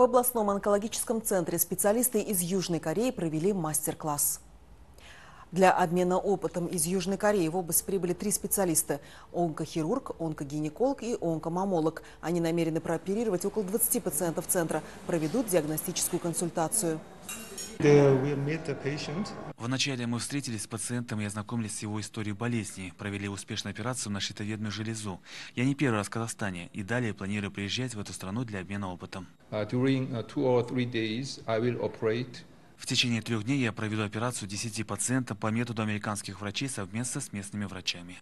В областном онкологическом центре специалисты из Южной Кореи провели мастер-класс. Для обмена опытом из Южной Кореи в область прибыли три специалиста – онкохирург, онкогинеколог и онкомамолог. Они намерены прооперировать около 20 пациентов центра, проведут диагностическую консультацию. Вначале мы встретились с пациентом и ознакомились с его историей болезни, провели успешную операцию на щитовидную железу. Я не первый раз в Казахстане и далее планирую приезжать в эту страну для обмена опытом. During two or three days, I will operate В течение трех дней я проведу операцию 10 пациентам по методу американских врачей совместно с местными врачами.